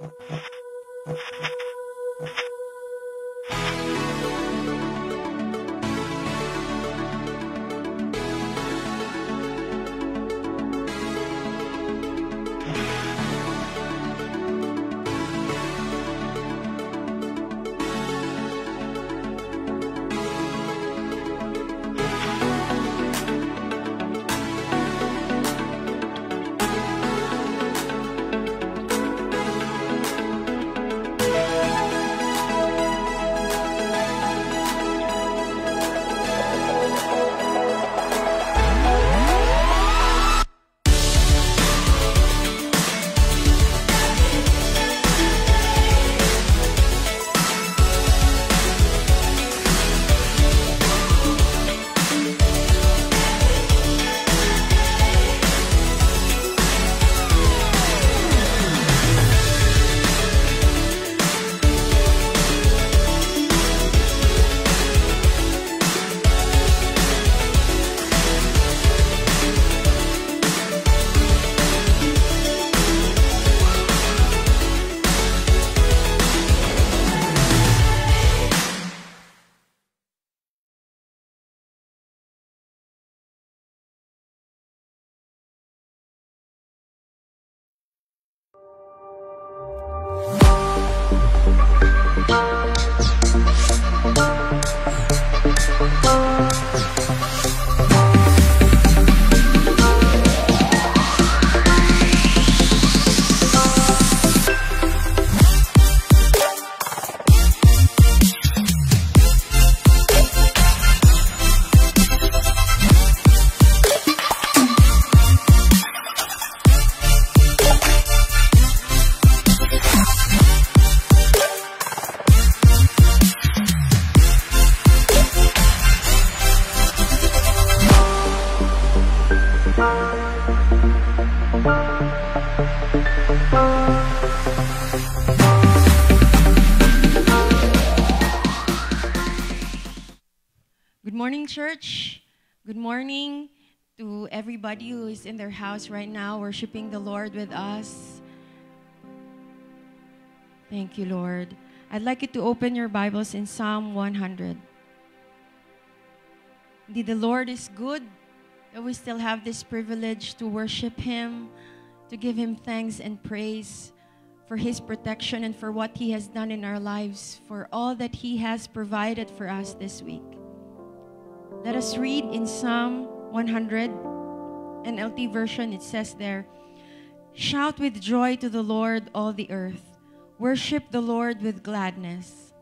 Church. Good morning to everybody who is in their house right now, worshiping the Lord with us. Thank you, Lord. I'd like you to open your Bibles in Psalm 100. Indeed, the Lord is good that we still have this privilege to worship Him, to give Him thanks and praise for His protection and for what He has done in our lives, for all that He has provided for us this week. Let us read in Psalm 100, NLT version, it says there, Shout with joy to the Lord, all the earth. Worship the Lord with gladness.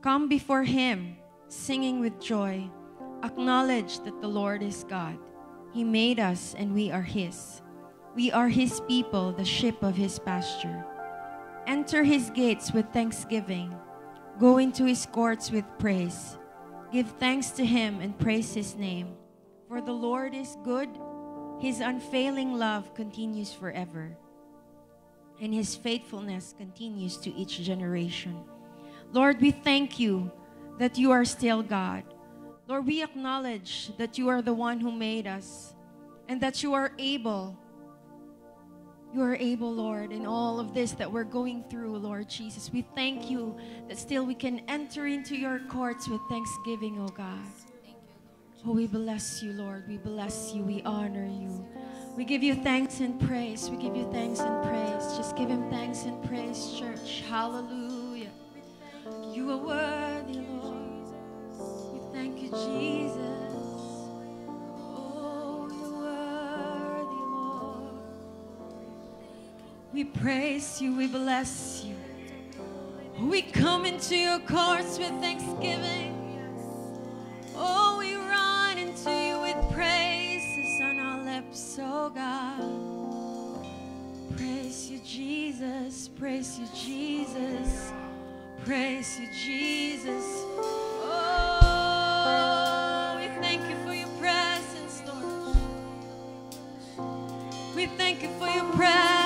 Come before Him, singing with joy. Acknowledge that the Lord is God. He made us, and we are His. We are His people, the sheep of His pasture. Enter His gates with thanksgiving. Go into His courts with praise. Give thanks to Him and praise His name. For the Lord is good, His unfailing love continues forever, and His faithfulness continues to each generation. Lord, we thank you that you are still God. Lord, we acknowledge that you are the one who made us and that you are able. You are able, Lord, in all of this that we're going through, Lord Jesus. We thank you that still we can enter into your courts with thanksgiving, oh God. Oh, we bless you, Lord. We bless you. We honor you. We give you thanks and praise. We give you thanks and praise. Just give him thanks and praise, church. Hallelujah. You are worthy, Lord. We thank you, Jesus. We praise you. We bless you. We come into your courts with thanksgiving. Oh, we run into you with praises on our lips, oh God. Praise you, Jesus. Praise you, Jesus. Praise you, Jesus. Oh, we thank you for your presence, Lord. We thank you for your presence,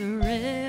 There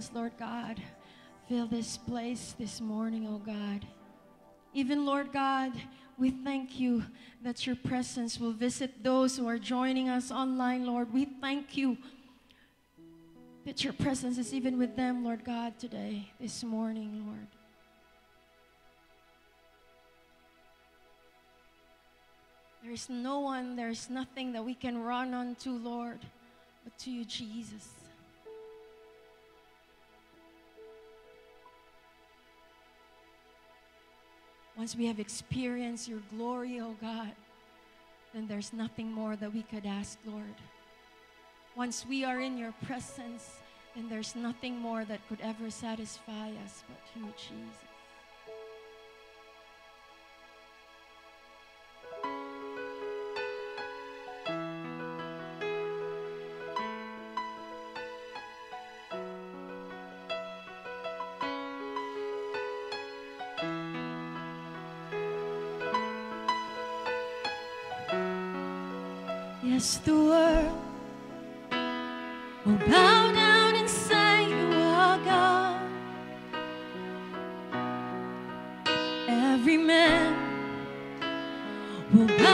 presence, Lord God, fill this place this morning, oh God. Even, Lord God, we thank you that your presence will visit those who are joining us online, Lord. We thank you that your presence is even with them, Lord God, today, this morning, Lord. There's no one, there's nothing that we can run unto, Lord, but to you, Jesus. Once we have experienced your glory, oh God, then there's nothing more that we could ask, Lord. Once we are in your presence, then there's nothing more that could ever satisfy us but you, Jesus. Yes, the world will bow down and say you are God. Every man will bow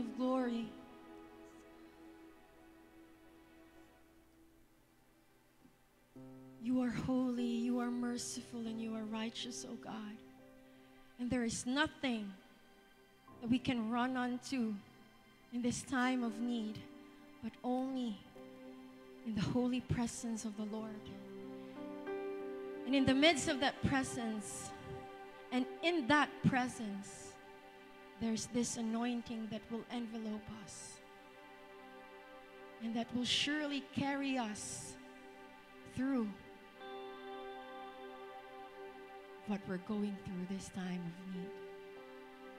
of glory. You are holy, you are merciful, and you are righteous, O oh God. And there is nothing that we can run onto in this time of need, but only in the holy presence of the Lord. And in the midst of that presence, and in that presence, there's this anointing that will envelope us and that will surely carry us through what we're going through this time of need.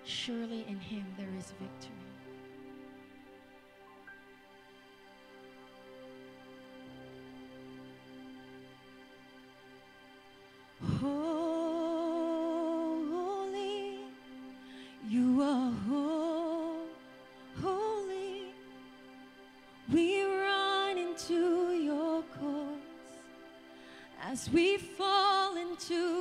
Surely in Him there is victory. Oh. as we fall into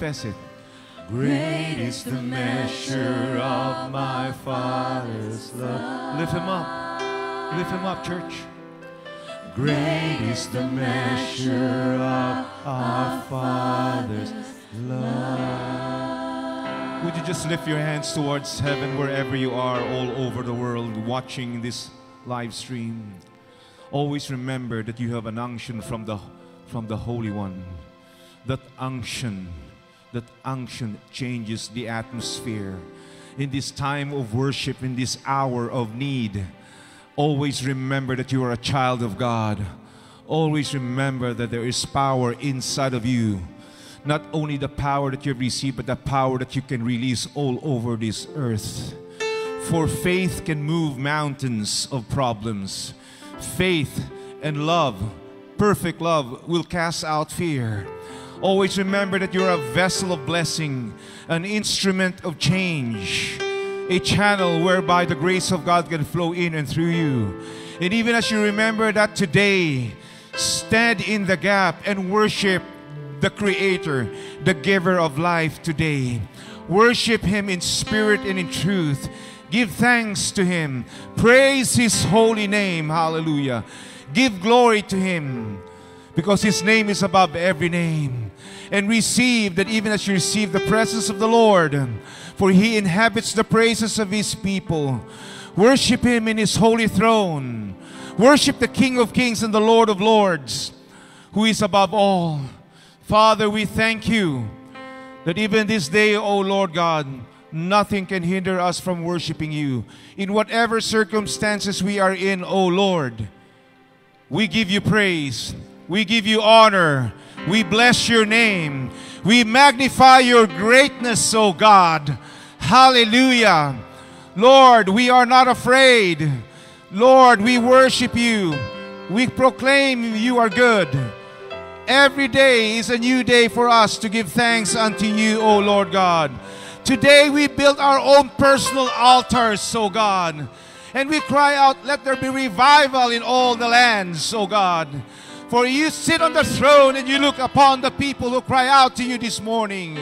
Confess it. Great is the measure of my Father's love. Lift him up. Lift him up, church. Great is the measure of our Father's love. Would you just lift your hands towards heaven wherever you are, all over the world, watching this live stream? Always remember that you have an unction from the, from the Holy One. That unction, that unction changes the atmosphere. In this time of worship, in this hour of need, always remember that you are a child of God. Always remember that there is power inside of you. Not only the power that you've received, but the power that you can release all over this earth. For faith can move mountains of problems. Faith and love, perfect love, will cast out fear. Always remember that you're a vessel of blessing, an instrument of change, a channel whereby the grace of God can flow in and through you. And even as you remember that today, stand in the gap and worship the Creator, the giver of life today. Worship Him in spirit and in truth. Give thanks to Him. Praise His holy name. Hallelujah. Give glory to Him because His name is above every name. And receive that even as you receive the presence of the Lord, for He inhabits the praises of His people. Worship Him in His holy throne. Worship the King of Kings and the Lord of Lords, who is above all. Father, we thank you that even this day, O Lord God, nothing can hinder us from worshiping you. In whatever circumstances we are in, O Lord, we give you praise. We give you honor. We bless your name. We magnify your greatness, O God. Hallelujah. Lord, we are not afraid. Lord, we worship you. We proclaim you are good. Every day is a new day for us to give thanks unto you, O Lord God. Today we build our own personal altars, O God. And we cry out, let there be revival in all the lands, O God. For you sit on the throne and you look upon the people who cry out to you this morning,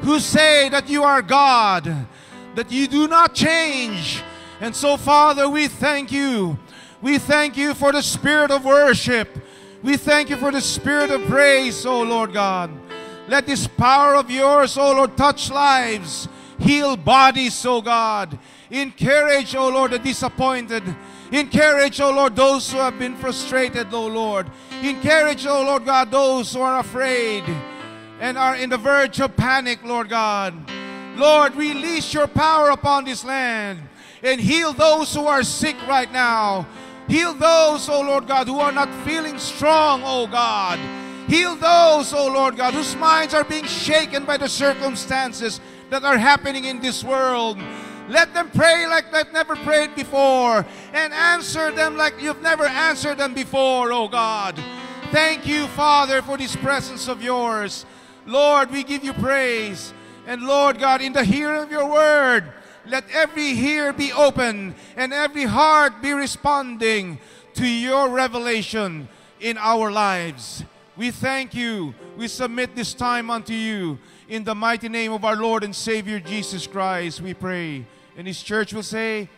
who say that you are God, that you do not change. And so, Father, we thank you. We thank you for the spirit of worship. We thank you for the spirit of praise, O Lord God. Let this power of yours, O Lord, touch lives, heal bodies, O God. Encourage, O Lord, the disappointed. Encourage, O Lord, those who have been frustrated, O Lord. Encourage, O Lord God, those who are afraid and are in the verge of panic, Lord God. Lord, release your power upon this land and heal those who are sick right now. Heal those, oh Lord God, who are not feeling strong, oh God. Heal those, oh Lord God, whose minds are being shaken by the circumstances that are happening in this world. Let them pray like they've never prayed before and answer them like you've never answered them before, oh God. Thank you, Father, for this presence of yours. Lord, we give you praise. And Lord God, in the hearing of your word, let every ear be open and every heart be responding to your revelation in our lives. We thank you. We submit this time unto you. In the mighty name of our Lord and Savior Jesus Christ, we pray. And His church will say,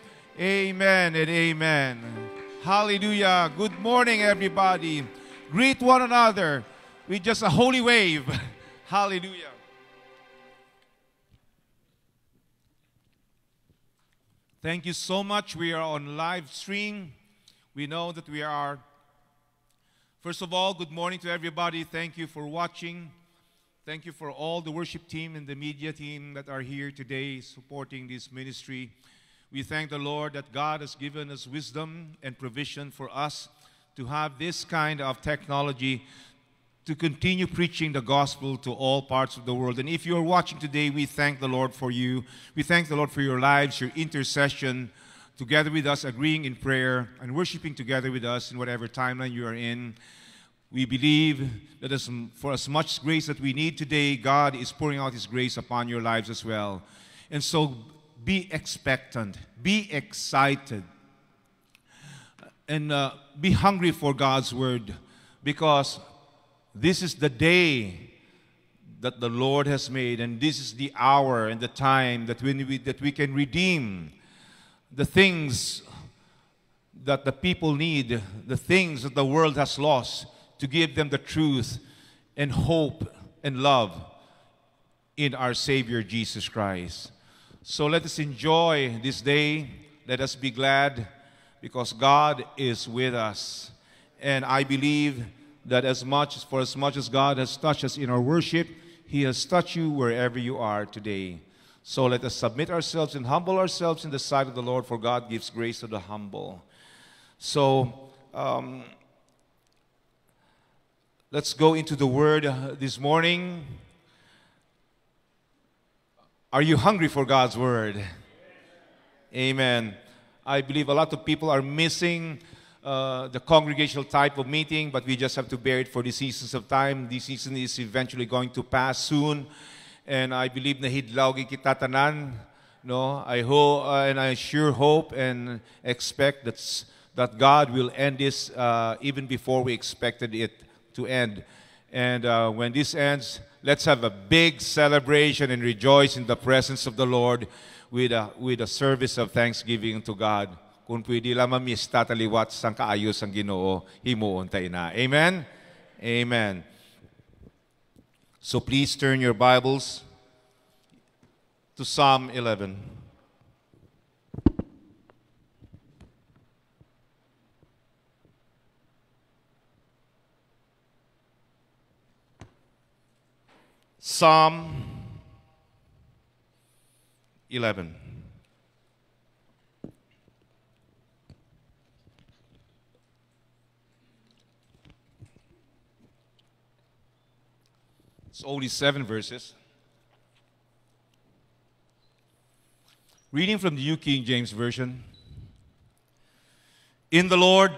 Amen and Amen. Hallelujah. Good morning, everybody. Greet one another with just a holy wave. Hallelujah. Thank you so much. We are on live stream. We know that we are. First of all, good morning to everybody. Thank you for watching. Thank you for all the worship team and the media team that are here today supporting this ministry. We thank the Lord that God has given us wisdom and provision for us to have this kind of technology to continue preaching the gospel to all parts of the world. And if you're watching today, we thank the Lord for you. We thank the Lord for your lives, your intercession, together with us, agreeing in prayer and worshiping together with us in whatever timeline you are in. We believe that as, for as much grace that we need today, God is pouring out His grace upon your lives as well. And so be expectant, be excited. and uh, be hungry for God's word because this is the day that the Lord has made, and this is the hour and the time that when we, that we can redeem the things that the people need, the things that the world has lost, to give them the truth and hope and love in our Savior Jesus Christ. So let us enjoy this day. Let us be glad because God is with us. And I believe that as much as for as much as God has touched us in our worship, He has touched you wherever you are today. So let us submit ourselves and humble ourselves in the sight of the Lord, for God gives grace to the humble. So um, let's go into the Word uh, this morning. Are you hungry for God's Word? Amen. I believe a lot of people are missing uh, the congregational type of meeting, but we just have to bear it for the seasons of time. This season is eventually going to pass soon. And I believe na hidlawgi kita tanan. No, I hope uh, and I sure hope and expect that that God will end this uh, even before we expected it to end. And uh, when this ends, let's have a big celebration and rejoice in the presence of the Lord with a, with a service of thanksgiving to God. Kung pwede lang mamiss tataliwat sang kaayos ang ginoo, himuon na. Amen? Amen. So please turn your Bibles to Psalm 11. Psalm 11. It's only seven verses. Reading from the New King James Version. In the Lord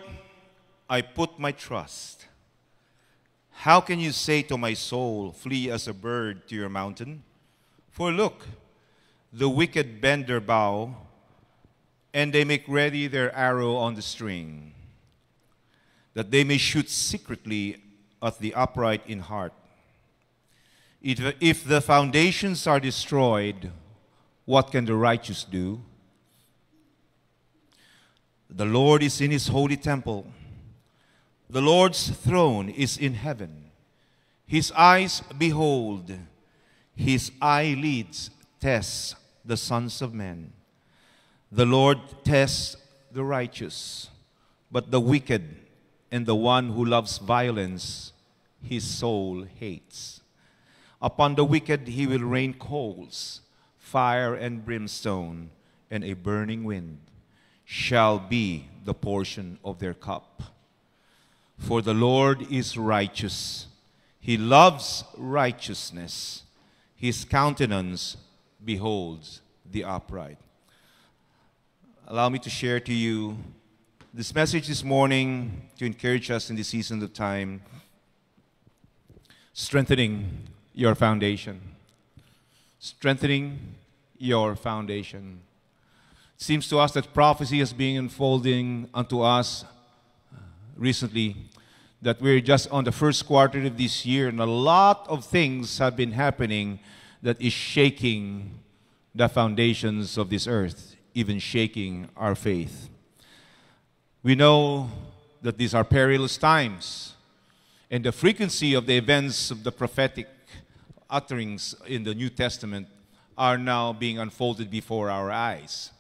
I put my trust. How can you say to my soul, Flee as a bird to your mountain? For look, the wicked bend their bow, and they make ready their arrow on the string, that they may shoot secretly at the upright in heart. If, the foundations are destroyed, what can the righteous do? The Lord is in his holy temple. The Lord's throne is in heaven. His eyes behold, his eyelids test the sons of men. The Lord tests the righteous, but the wicked and the one who loves violence, his soul hates. Upon the wicked he will rain coals, fire and brimstone, and a burning wind shall be the portion of their cup. For the Lord is righteous. He loves righteousness. His countenance beholds the upright. Allow me to share to you this message this morning to encourage us in this season of time, strengthening your foundation. Strengthening your foundation. It seems to us that prophecy has been unfolding unto us recently that we're just on the first quarter of this year and a lot of things have been happening that is shaking the foundations of this earth, even shaking our faith. We know that these are perilous times, and the frequency of the events of the prophetic utterings in the New Testament are now being unfolded before our eyes.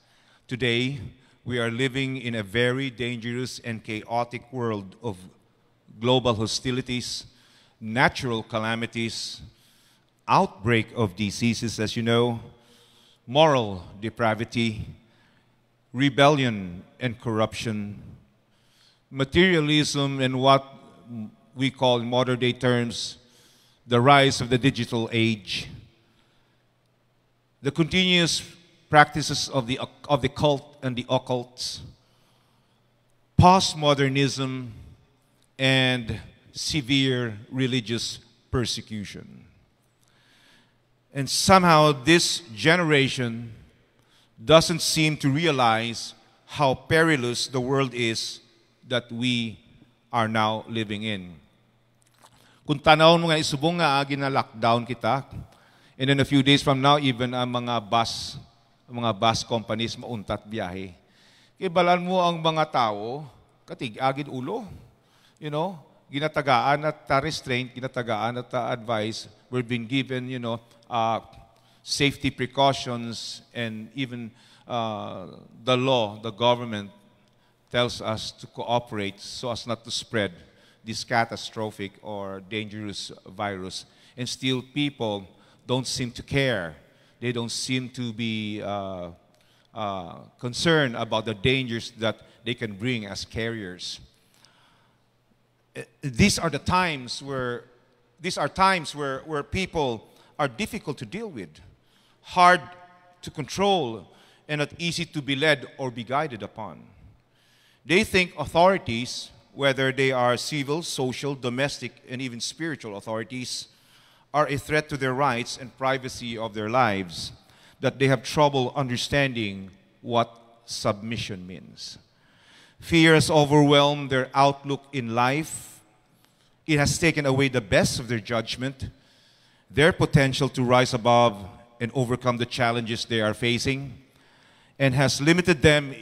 Today, we are living in a very dangerous and chaotic world of global hostilities, natural calamities, outbreak of diseases, as you know, moral depravity, rebellion and corruption, materialism, and what we call in modern day terms the rise of the digital age, the continuous practices of the, of the cult and the occult, postmodernism, and severe religious persecution. And somehow this generation doesn't seem to realize how perilous the world is that we are now living in. Kung tanaw mo nga isubong nga agi na lockdown kita, and in a few days from now, even ang mga bus, mga bus companies mauntat biyahe. Ibalan mo ang mga tao, katig agid ulo. You know, ginatagaan at restraint, ginatagaan at advice, we're being given, you know, uh, safety precautions and even uh, the law, the government tells us to cooperate so as not to spread this catastrophic or dangerous virus. And still, people don't seem to care. They don't seem to be uh, uh, concerned about the dangers that they can bring as carriers. These are the times where these are times where, where people are difficult to deal with, hard to control, and not easy to be led or be guided upon. They think authorities, whether they are civil, social, domestic, and even spiritual authorities, are a threat to their rights and privacy of their lives, that they have trouble understanding what submission means. Fear has overwhelmed their outlook in life. It has taken away the best of their judgment, their potential to rise above and overcome the challenges they are facing, and has limited them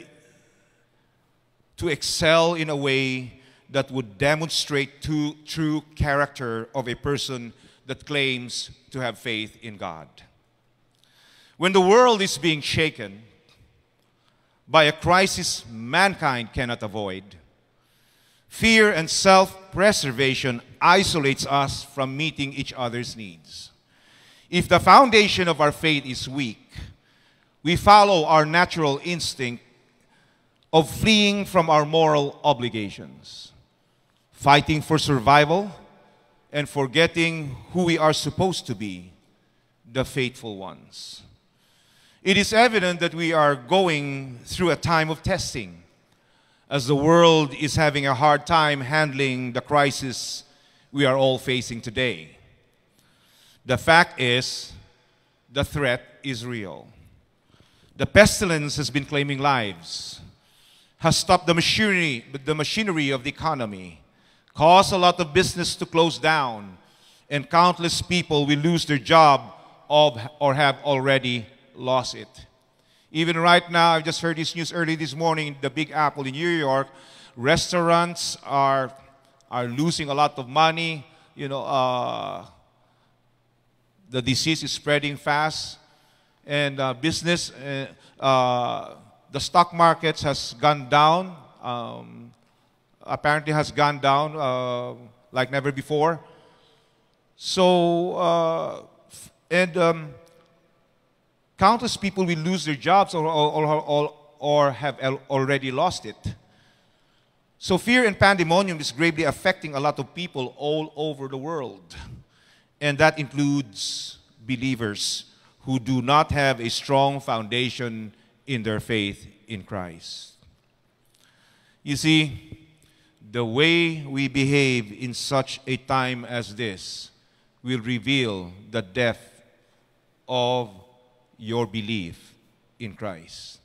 to excel in a way that would demonstrate to, true character of a person that claims to have faith in God. When the world is being shaken by a crisis mankind cannot avoid, fear and self-preservation isolates us from meeting each other's needs. If the foundation of our faith is weak, we follow our natural instinct of fleeing from our moral obligations, fighting for survival, and forgetting who we are supposed to be, the faithful ones. It is evident that we are going through a time of testing as the world is having a hard time handling the crisis we are all facing today. The fact is, the threat is real. The pestilence has been claiming lives, has stopped the machinery, the machinery of the economy, caused a lot of business to close down, and countless people will lose their job or have already lost it. Even right now, I just heard this news early this morning, the Big Apple in New York, restaurants are, are losing a lot of money. You know, uh, the disease is spreading fast, and uh, business, uh, uh, the stock markets has gone down. Um, apparently, has gone down uh, like never before. So, uh, and um, countless people will lose their jobs or, or, or, or, have already lost it. So, fear and pandemonium is gravely affecting a lot of people all over the world. And that includes believers who do not have a strong foundation in their faith in Christ. You see, the way we behave in such a time as this will reveal the depth of your belief in Christ.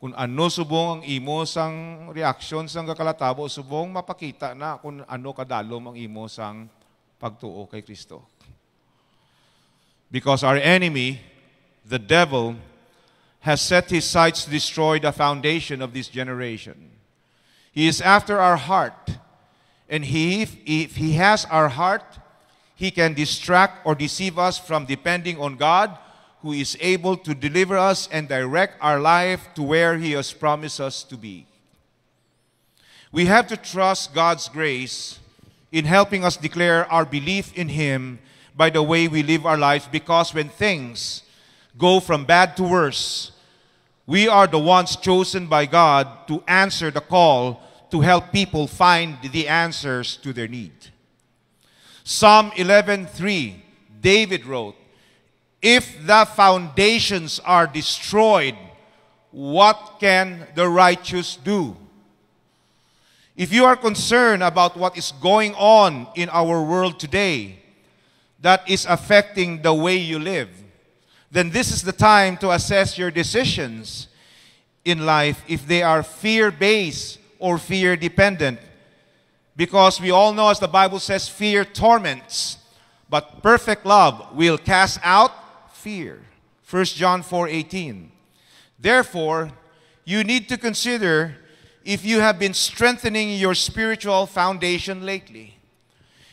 Kung ano subong ang imo sang reaksyon sang kakalatabo, subong mapakita na kung ano kadalom ang imo sang pagtuo kay Kristo. Because our enemy, the devil, has set his sights to destroy the foundation of this generation. He is after our heart. And he, if, if he has our heart, he can distract or deceive us from depending on God, who is able to deliver us and direct our life to where he has promised us to be. We have to trust God's grace in helping us declare our belief in him by the way we live our lives because when things go from bad to worse, we are the ones chosen by God to answer the call to help people find the answers to their need. Psalm 11:3 David wrote, "If the foundations are destroyed, what can the righteous do?" If you are concerned about what is going on in our world today that is affecting the way you live, then this is the time to assess your decisions in life if they are fear based or fear dependent. Because we all know, as the Bible says, fear torments, but perfect love will cast out fear. 1 John 4 18. Therefore, you need to consider if you have been strengthening your spiritual foundation lately.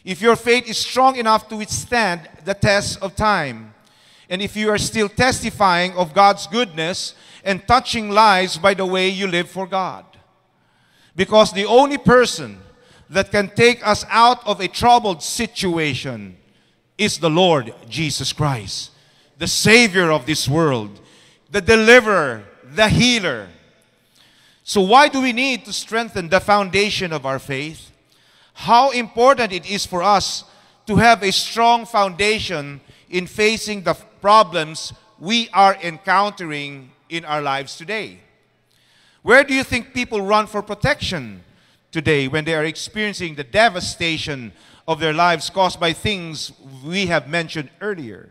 If your faith is strong enough to withstand the test of time, and if you are still testifying of God's goodness and touching lives by the way you live for God. Because the only person that can take us out of a troubled situation is the Lord Jesus Christ, the Savior of this world, the deliverer, the healer. So, why do we need to strengthen the foundation of our faith? How important it is for us to have a strong foundation in facing the problems we are encountering in our lives today. Where do you think people run for protection today when they are experiencing the devastation of their lives caused by things we have mentioned earlier?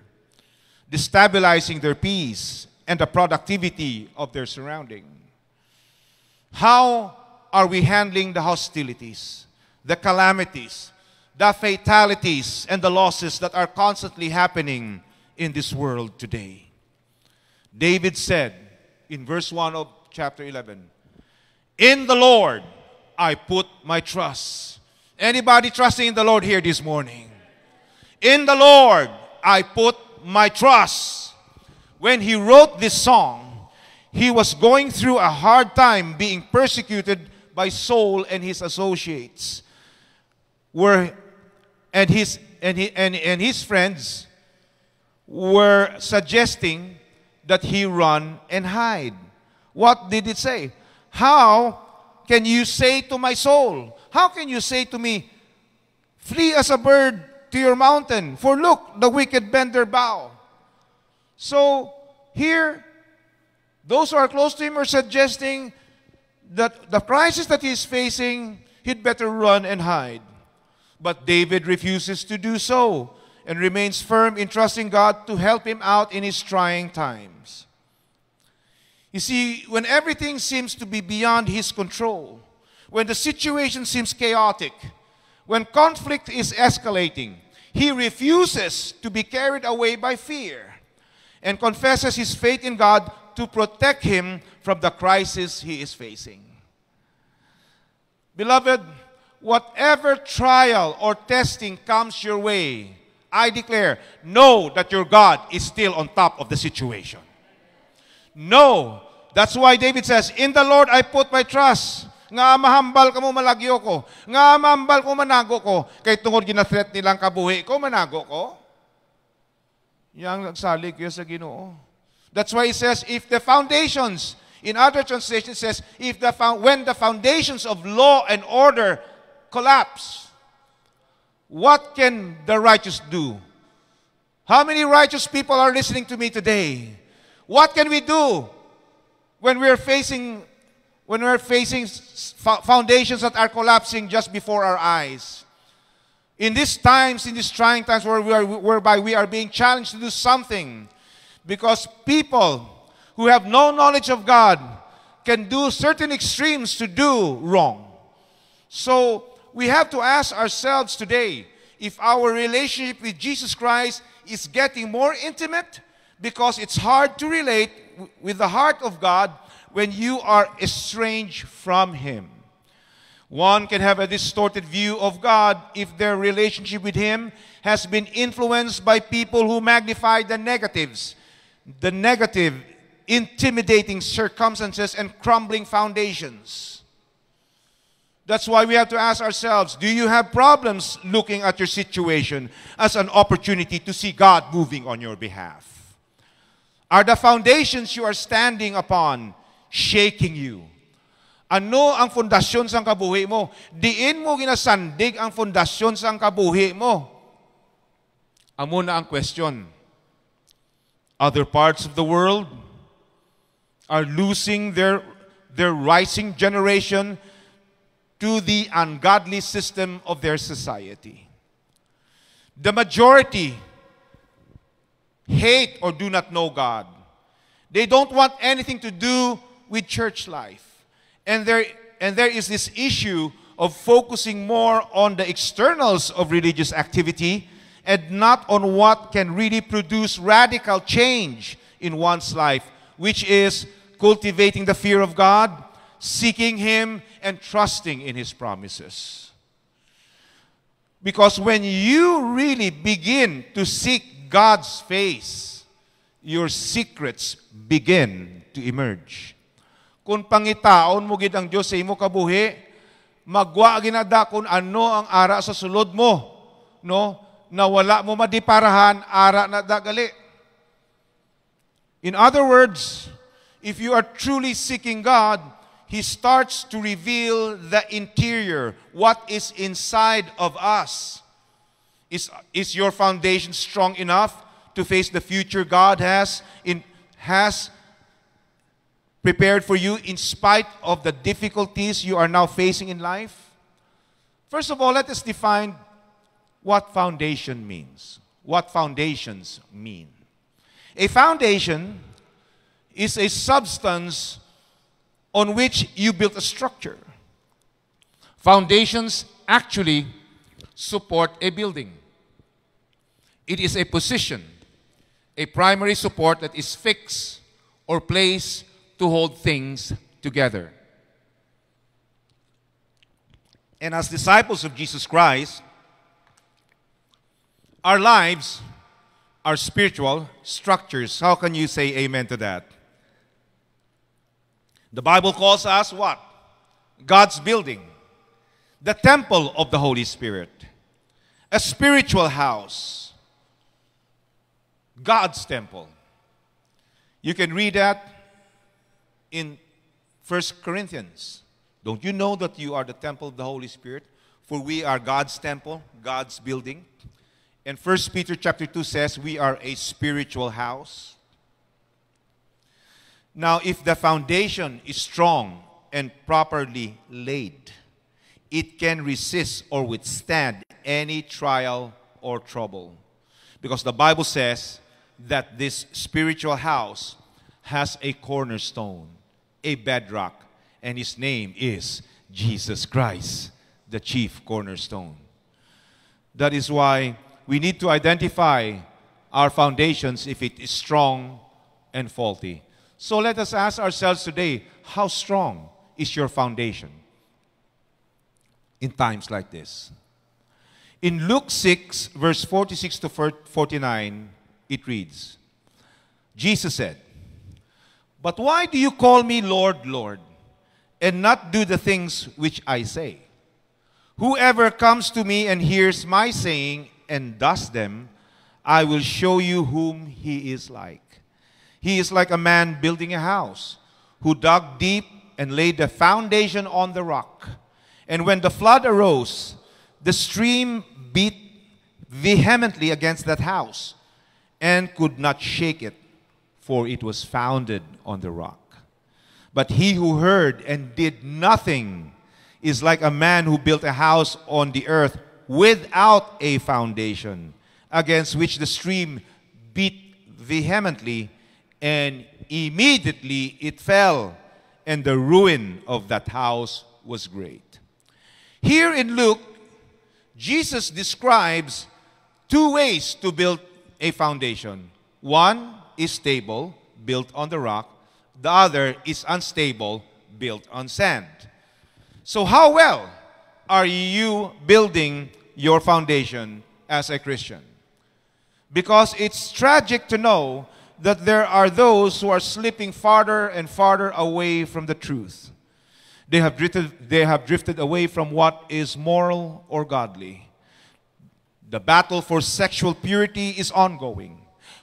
Destabilizing their peace and the productivity of their surrounding. How are we handling the hostilities, the calamities, the fatalities, and the losses that are constantly happening in this world today? David said in verse 1 of chapter 11, In the Lord I put my trust. Anybody trusting in the Lord here this morning? In the Lord I put my trust. When he wrote this song, he was going through a hard time being persecuted by Saul and his associates. Were and his and, he, and, and his friends were suggesting that he run and hide. What did it say? How can you say to my soul? How can you say to me, Flee as a bird to your mountain? For look, the wicked bend their bow. So here, those who are close to him are suggesting that the crisis that he is facing, he'd better run and hide. But David refuses to do so and remains firm in trusting God to help him out in his trying times. You see, when everything seems to be beyond his control, when the situation seems chaotic, when conflict is escalating, he refuses to be carried away by fear and confesses his faith in God to protect him from the crisis he is facing. Beloved, whatever trial or testing comes your way, I declare, know that your God is still on top of the situation. No. That's why David says, In the Lord I put my trust. Nga mahambal ka mo malagyo ko. Nga mahambal ko manago ko. Kay tungod gina-threat nilang kabuhi ko, manago ko. Yang nagsalig ko sa ginoo. That's why he says, if the foundations, in other translations says, if the when the foundations of law and order collapse, what can the righteous do? How many righteous people are listening to me today? What can we do when we're facing when we're facing foundations that are collapsing just before our eyes? In these times, in these trying times where we are, whereby we are being challenged to do something, because people who have no knowledge of God can do certain extremes to do wrong. So we have to ask ourselves today if our relationship with Jesus Christ is getting more intimate because it's hard to relate with the heart of God when you are estranged from Him. One can have a distorted view of God if their relationship with Him has been influenced by people who magnify the negatives, the negative, intimidating circumstances, and crumbling foundations. That's why we have to ask ourselves do you have problems looking at your situation as an opportunity to see God moving on your behalf? Are the foundations you are standing upon shaking you? Ano ang fondasyon sa kabuhi mo? Diin mo ginasandig ang fondasyon sa kabuhi mo. Amo na ang question. Other parts of the world are losing their, their rising generation to the ungodly system of their society. The majority hate or do not know God. They don't want anything to do with church life. And their and there is this issue of focusing more on the externals of religious activity and not on what can really produce radical change in one's life, which is cultivating the fear of God, seeking Him, and trusting in His promises. Because when you really begin to seek God's face, your secrets begin to emerge. Kung pangitaon mo gid ang Dios sa imo kabuhi, magwa ginada kung ano ang ara sa sulod mo, no? Na wala mo madiparahan ara na dagali. In other words, if you are truly seeking God, He starts to reveal the interior, what is inside of us. Is, is your foundation strong enough to face the future God has, in, has prepared for you in spite of the difficulties you are now facing in life? First of all, let us define what foundation means. What foundations mean. A foundation is a substance on which you built a structure. Foundations actually support a building. It is a position, a primary support that is fixed or placed to hold things together. And as disciples of Jesus Christ, our lives are spiritual structures. How can you say amen to that? The Bible calls us what? God's building, the temple of the Holy Spirit, a spiritual house, God's temple. You can read that in 1 Corinthians. Don't you know that you are the temple of the Holy Spirit? For we are God's temple, God's building. And 1 Peter chapter 2 says we are a spiritual house. Now, if the foundation is strong and properly laid, it can resist or withstand any trial or trouble. Because the Bible says that this spiritual house has a cornerstone, a bedrock, and his name is Jesus Christ, the chief cornerstone. That is why we need to identify our foundations if it is strong and faulty. So let us ask ourselves today how strong is your foundation in times like this? In Luke 6, verse 46 to 49, it reads Jesus said, But why do you call me Lord, Lord, and not do the things which I say? Whoever comes to me and hears my saying and does them, I will show you whom he is like. He is like a man building a house who dug deep and laid the foundation on the rock. And when the flood arose, the stream beat vehemently against that house and could not shake it, for it was founded on the rock. But he who heard and did nothing is like a man who built a house on the earth without a foundation, against which the stream beat vehemently, and immediately it fell, and the ruin of that house was great. Here in Luke, Jesus describes two ways to build a foundation. One is stable, built on the rock. The other is unstable, built on sand. So, how well are you building your foundation as a Christian? Because it's tragic to know that there are those who are slipping farther and farther away from the truth. They have drifted, they have drifted away from what is moral or godly. The battle for sexual purity is ongoing.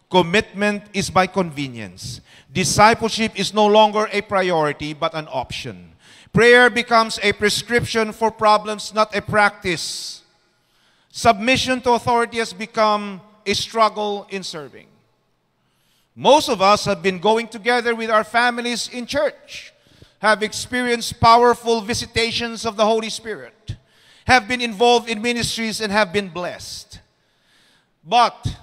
Commitment is by convenience. Discipleship is no longer a priority but an option. Prayer becomes a prescription for problems, not a practice. Submission to authority has become a struggle in serving. Most of us have been going together with our families in church, have experienced powerful visitations of the Holy Spirit, have been involved in ministries, and have been blessed. But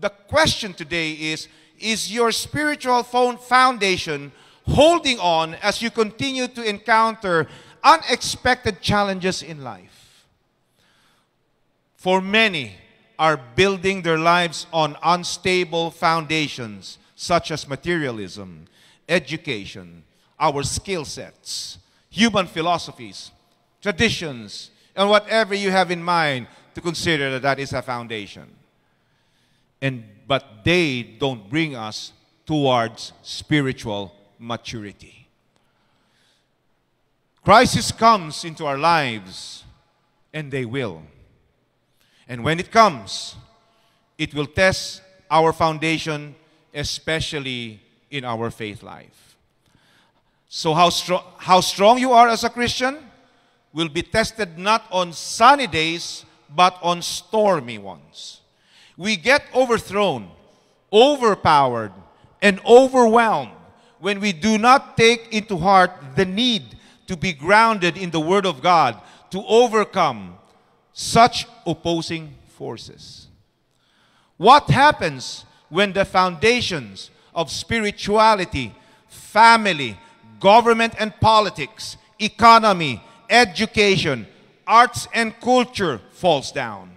the question today is Is your spiritual foundation holding on as you continue to encounter unexpected challenges in life. For many are building their lives on unstable foundations such as materialism, education, our skill sets, human philosophies, traditions, and whatever you have in mind to consider that that is a foundation. And but they don't bring us towards spiritual maturity. Crisis comes into our lives, and they will. And when it comes, it will test our foundation, especially in our faith life. So, how, stro- how strong you are as a Christian will be tested not on sunny days, but on stormy ones. We get overthrown, overpowered, and overwhelmed when we do not take into heart the need to be grounded in the Word of God to overcome such opposing forces. What happens when the foundations of spirituality, family, government and politics, economy, education, arts and culture falls down?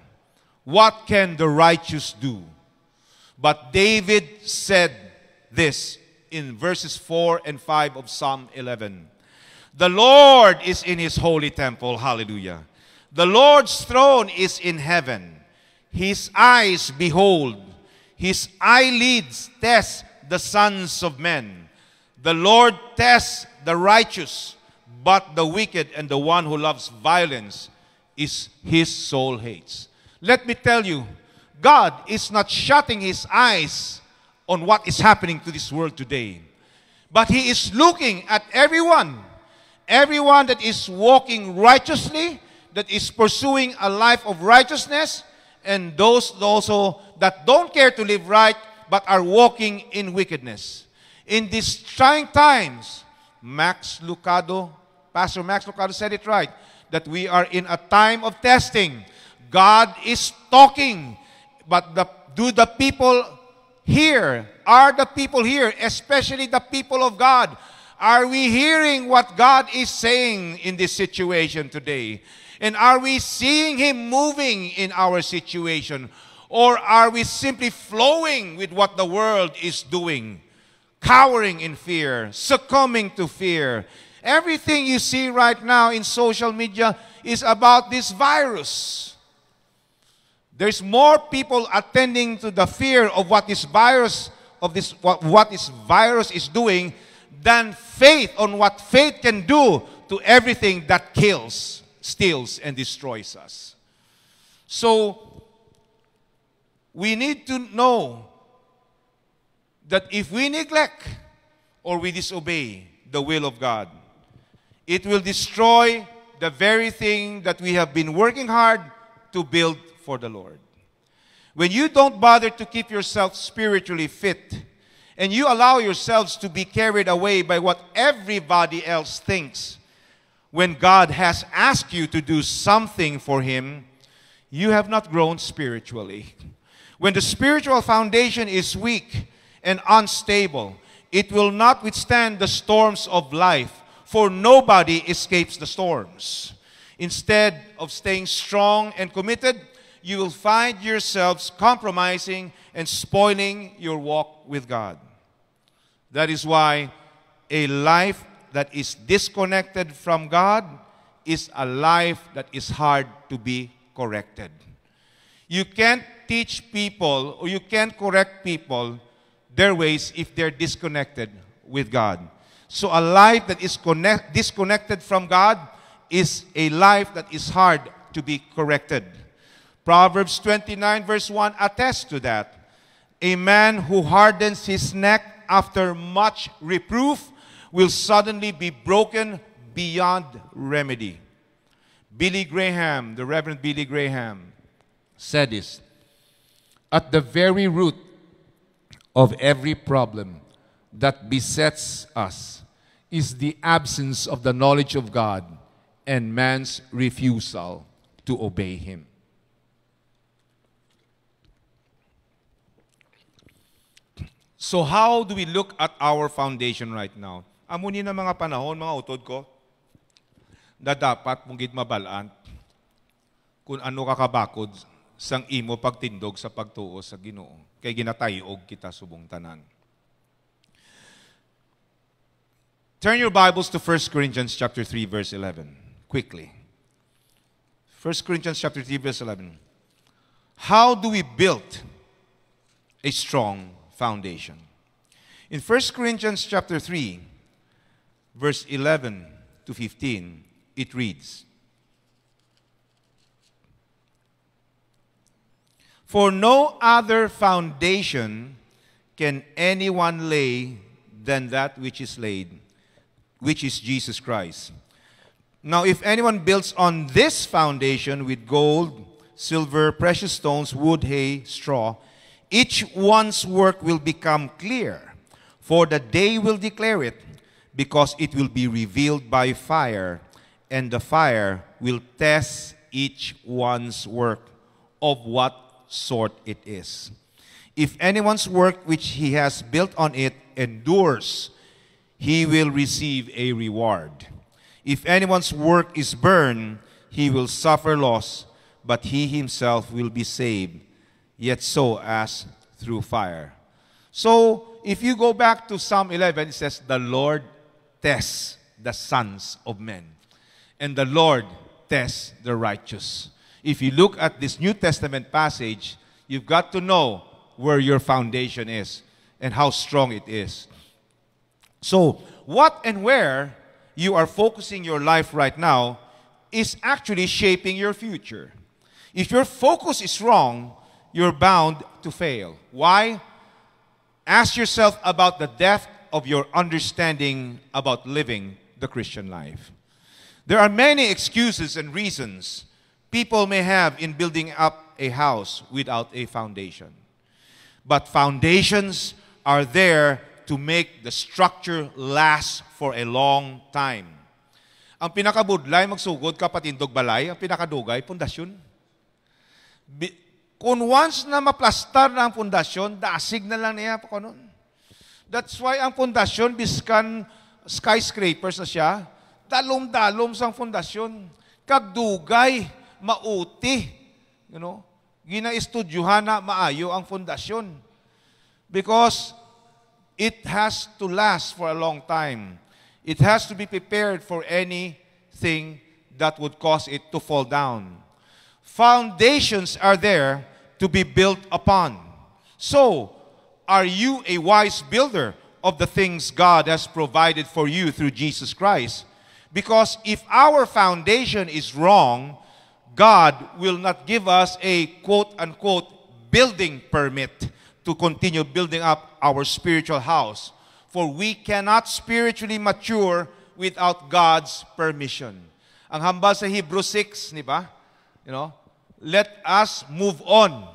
What can the righteous do? But David said this in verses 4 and 5 of Psalm 11. The Lord is in his holy temple. Hallelujah. The Lord's throne is in heaven. His eyes behold, his eyelids test the sons of men. The Lord tests the righteous, but the wicked and the one who loves violence is his soul hates. Let me tell you, God is not shutting his eyes on what is happening to this world today. But he is looking at everyone, everyone that is walking righteously, that is pursuing a life of righteousness, and those also that don't care to live right but are walking in wickedness. In these trying times, Max Lucado, Pastor Max Lucado said it right, that we are in a time of testing. God is talking, but the, do the people here, are the people here, especially the people of God, are we hearing what God is saying in this situation today? And are we seeing Him moving in our situation? Or are we simply flowing with what the world is doing? Cowering in fear, succumbing to fear. Everything you see right now in social media is about this virus. There's more people attending to the fear of what this virus of this what, what this virus is doing than faith on what faith can do to everything that kills, steals, and destroys us. So we need to know that if we neglect or we disobey the will of God, it will destroy the very thing that we have been working hard to build for the Lord. When you don't bother to keep yourself spiritually fit and you allow yourselves to be carried away by what everybody else thinks, when God has asked you to do something for Him, you have not grown spiritually. When the spiritual foundation is weak and unstable, it will not withstand the storms of life, for nobody escapes the storms. Instead of staying strong and committed, you will find yourselves compromising and spoiling your walk with God. That is why a life that is disconnected from God is a life that is hard to be corrected. You can't teach people or you can't correct people their ways if they're disconnected with God. So a life that is connect, disconnected from God is a life that is hard to be corrected. Proverbs 29 verse 1 attests to that. A man who hardens his neck after much reproof will suddenly be broken beyond remedy. Billy Graham, the Reverend Billy Graham, said this At the very root of every problem that besets us is the absence of the knowledge of God and man's refusal to obey Him. So how do we look at our foundation right now? Amo ni na mga panahon, mga utod ko. na dapat mong gid mabalaan kung ano ka kabakod sang imo pagtindog sa pagtuo sa Ginoo kay ginatayog kita subong tanan. Turn your Bibles to 1 Corinthians chapter 3 verse 11 quickly. 1 Corinthians chapter 3 verse 11. How do we build a strong foundation? In 1 Corinthians chapter 3 verse 11 to 15 it reads For no other foundation can anyone lay than that which is laid, which is Jesus Christ. Now, if anyone builds on this foundation with gold, silver, precious stones, wood, hay, straw, each one's work will become clear, for the day will declare it, because it will be revealed by fire, and the fire will test each one's work of what sort it is. If anyone's work which he has built on it endures, he will receive a reward. If anyone's work is burned, he will suffer loss, but he himself will be saved, yet so as through fire. So, if you go back to Psalm 11, it says, The Lord tests the sons of men, and the Lord tests the righteous. If you look at this New Testament passage, you've got to know where your foundation is and how strong it is. So, what and where you are focusing your life right now is actually shaping your future. If your focus is wrong, you're bound to fail. Why? Ask yourself about the depth of your understanding about living the Christian life. There are many excuses and reasons people may have in building up a house without a foundation. But foundations are there to make the structure last for a long time. Ang pinakabudlay, magsugod ka patindog balay, ang pinakadugay, pundasyon. Kung once na maplastar na ang pundasyon, dasig na lang niya pa nun. That's why ang pundasyon, biskan skyscrapers na siya, dalom-dalom sang pundasyon. Kagdugay, mauti. You know? Gina-estudyuhan na maayo ang pundasyon. Because it has to last for a long time. It has to be prepared for anything that would cause it to fall down. Foundations are there to be built upon. So, are you a wise builder of the things God has provided for you through Jesus Christ? Because if our foundation is wrong, God will not give us a quote unquote building permit to continue building up our spiritual house. For we cannot spiritually mature without God's permission. Ang hambal sa Hebrew 6, di ba? You know, let us move on.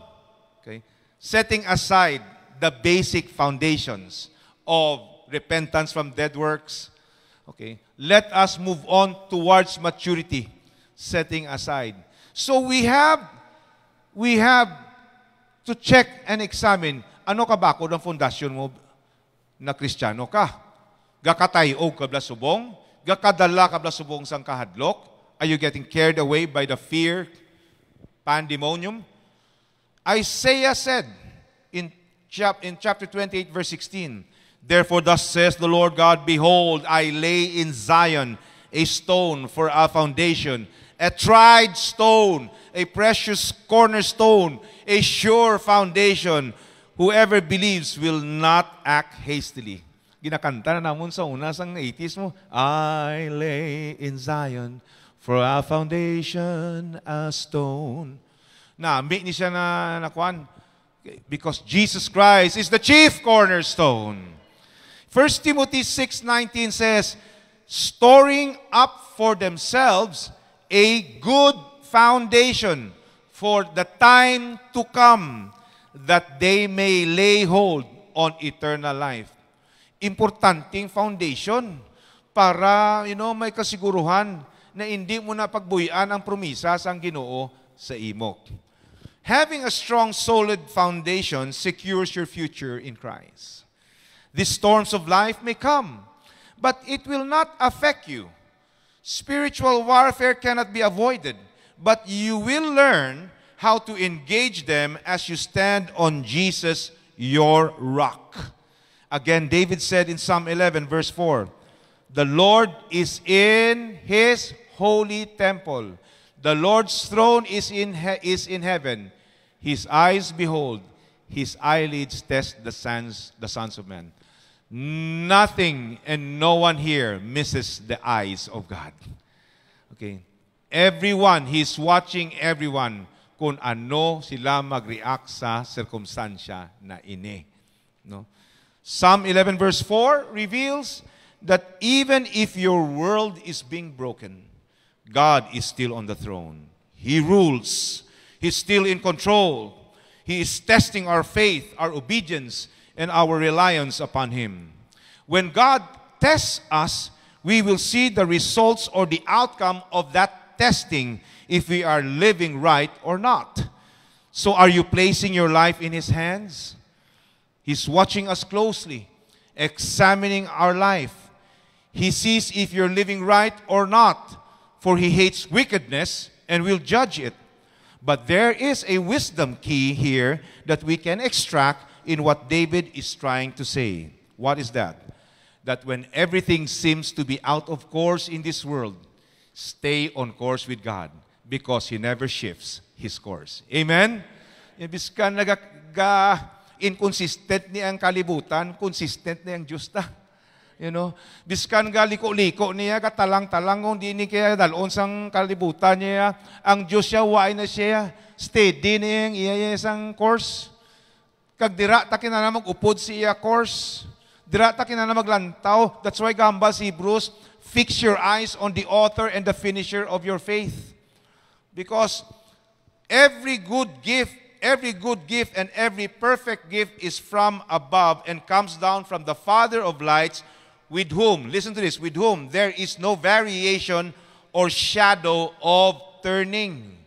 Okay? Setting aside the basic foundations of repentance from dead works. Okay? Let us move on towards maturity, setting aside. So we have we have to check and examine ano ka ba kung ang fondasyon mo na kristyano ka. Gakatayog ka subong, gakadala ka subong sang kahadlok. Are you getting carried away by the fear, pandemonium? Isaiah said in, chap- in chapter 28, verse 16, Therefore, thus says the Lord God, Behold, I lay in Zion a stone for a foundation, a tried stone, a precious cornerstone, a sure foundation. Whoever believes will not act hastily. Ginakanta na namon sa una sang 80s mo. I lay in Zion for a foundation, a stone. Na, ambi ni siya na nakuan. Because Jesus Christ is the chief cornerstone. 1 Timothy 6.19 says, storing up for themselves a good foundation for the time to come that they may lay hold on eternal life. Importanteng foundation para, you know, may kasiguruhan na hindi mo na pagbuyan ang promisa sang Ginoo sa imo. Having a strong, solid foundation secures your future in Christ. The storms of life may come, but it will not affect you. Spiritual warfare cannot be avoided, but you will learn how to engage them as you stand on Jesus, your rock. Again, David said in Psalm 11, verse 4 The Lord is in his holy temple. The Lord's throne is in, is in heaven. His eyes behold, his eyelids test the sons, the sons of men. Nothing and no one here misses the eyes of God. Okay. Everyone, He's watching everyone kung ano sila mag-react sa circumstansya na ini. No? Psalm 11 verse 4 reveals that even if your world is being broken, God is still on the throne. He rules. He's still in control. He is testing our faith, our obedience, and our reliance upon Him. When God tests us, we will see the results or the outcome of that testing if we are living right or not. So, are you placing your life in His hands? He's watching us closely, examining our life. He sees if you're living right or not, for He hates wickedness and will judge it. But there is a wisdom key here that we can extract in what David is trying to say. What is that? That when everything seems to be out of course in this world, stay on course with God because He never shifts His course. Amen? Ibis ka inconsistent ni ang kalibutan, consistent ni ang Diyos. You know, biskan nga liko-liko niya, katalang-talang kung di ni kaya dalon sang kalibutan niya, ang Diyos siya, waay na siya, steady niya ang iya isang course. Kag dira ta kinana mag-upod si iya course. Dira ta kinana maglantaw. That's why gamba si Hebrews, fix your eyes on the author and the finisher of your faith. Because every good gift, every good gift and every perfect gift is from above and comes down from the Father of lights, with whom, listen to this, with whom there is no variation or shadow of turning.